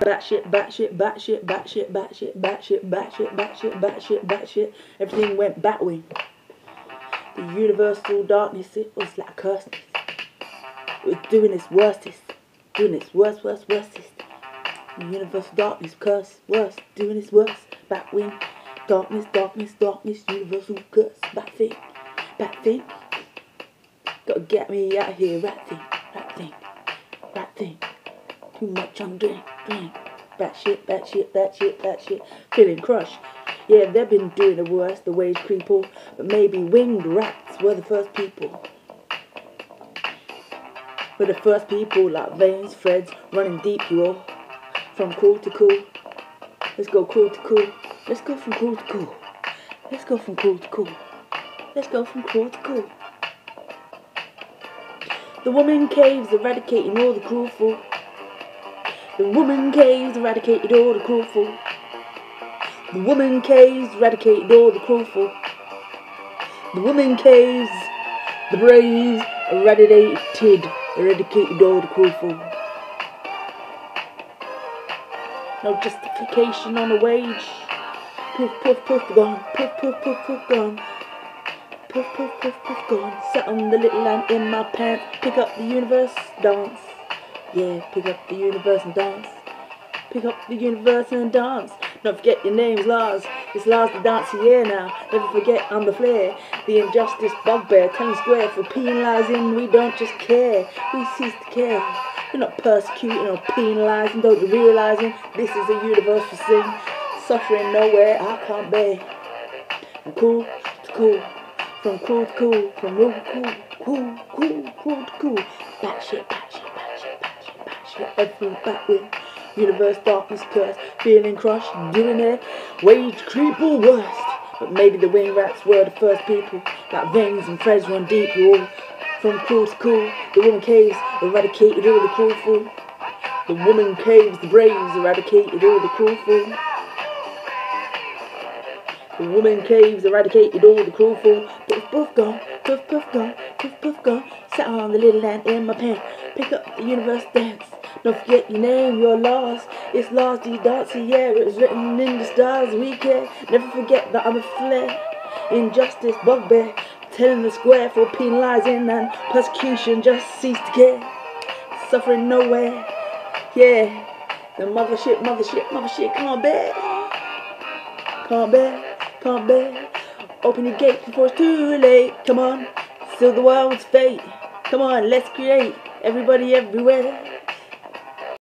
Bat shit, bat shit, bat shit, bat shit, bat shit, bat shit, bat shit, bat shit, bat shit, bat shit. Everything went batwing. The universal darkness, it was like a curse. Was doing its worstest. Doing its worst, worst, worstest. The universal darkness, curse, worst. Doing its worst. Batwing. Darkness, darkness, darkness, universal curse. Bat thing. Bat thing. Gotta get me out of here, rat thing. Rat thing. Rat thing. Too much on drink, Mm, bat shit, bat shit, bat shit, bat shit. Feeling crushed. Yeah, they've been doing the worst, the wage creeple, but maybe winged rats were the first people. Were the first people like veins, threads, running deep, you all. From cool to cool. Let's go cool to cool. Let's go from cool to cool. Let's go from cool to cool. Let's go from cool to cool. The woman caves eradicating all the cruel fool. The woman caves eradicated all the cruel fool. The woman caves eradicated all the cruel fool. The woman caves, the braves eradicated, eradicated all the cruel fool. No justification on the wage. Poof, poof, poof, gone. Poof, poof, poof, poof, gone. Poof, poof, poof, poof, gone. Sat on the little lamp in my pants. Pick up the universe, dance. Yeah, pick up the universe and dance. Pick up the universe and dance. Don't forget your name's Lars. It's Lars the Dancer, yeah now. Never forget I'm the flair. The injustice bugbear, telling square for penalising. We don't just care. We cease to care. We're not persecuting or penalising. Don't you realising this is a universal thing? Suffering nowhere I can't bear. From cool to cool. From cool to cool. From real cool, cool, cool, cool to cool. Back shit, shit. Everything back with. Universe darkness curse, feeling crushed, doing it, wage creep or worst. But maybe the wing rats were the first people, that veins and threads run deep, you all. From cool to cool, the woman caves eradicated all the cruel fool. The woman caves, the braves eradicated all the cruel fool. The woman caves eradicated all the cruel fool. Poof poof gone, poof poof gone, poof gone. Sat on the little land in my pants. Pick up the universe dance. Don't forget your name, you're lost. It's lost, these dancer, yeah, it's written in the stars. We care. Never forget that I'm a flare. Injustice, bugbear. Telling the square for penalizing and persecution. Just cease to care. Suffering nowhere. Yeah. The mothership, mothership, mothership can't bear. Can't bear, can't bear. Open your gates before it's too late. Come on, seal the world's fate. Come on, let's create. Everybody everywhere.